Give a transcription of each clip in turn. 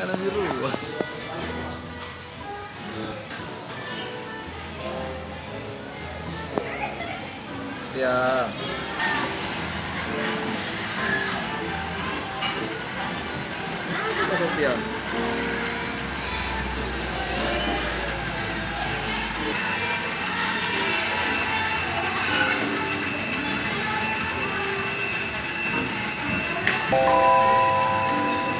langganan biru. Ya. Kita Sophia.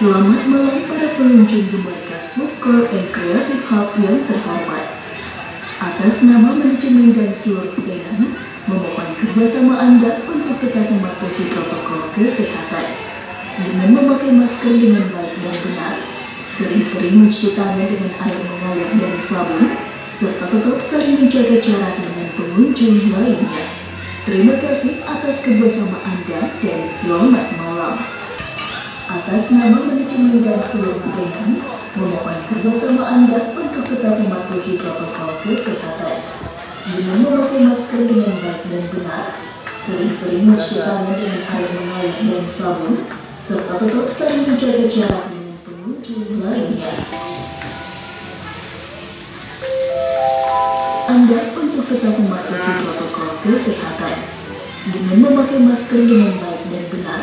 Selamat malam para pengunjung di Markas Food Court and Creative Hub yang terhormat. Atas nama manajemen dan seluruh pegawai, memohon kerjasama Anda untuk tetap mematuhi protokol kesehatan dengan memakai masker dengan baik dan benar, sering-sering mencuci tangan dengan air mengalir dari sabun, serta tetap saling menjaga jarak dengan pengunjung lainnya. Terima kasih atas kerjasama Anda dan selamat nama manajemen dan seluruh pegawai, memohon kerjasama Anda untuk tetap mematuhi protokol kesehatan dengan memakai masker dengan baik dan benar, sering-sering mencuci tangan dengan air mengalir dan sabun, serta tetap saling menjaga jarak dengan pengunjung lainnya. Anda untuk tetap mematuhi protokol kesehatan dengan memakai masker dengan baik dan benar,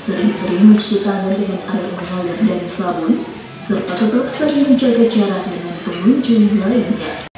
Sering-sering mencuci tangan dengan air mengalir dan sabun, serta tetap sering menjaga jarak dengan pengunjung lainnya.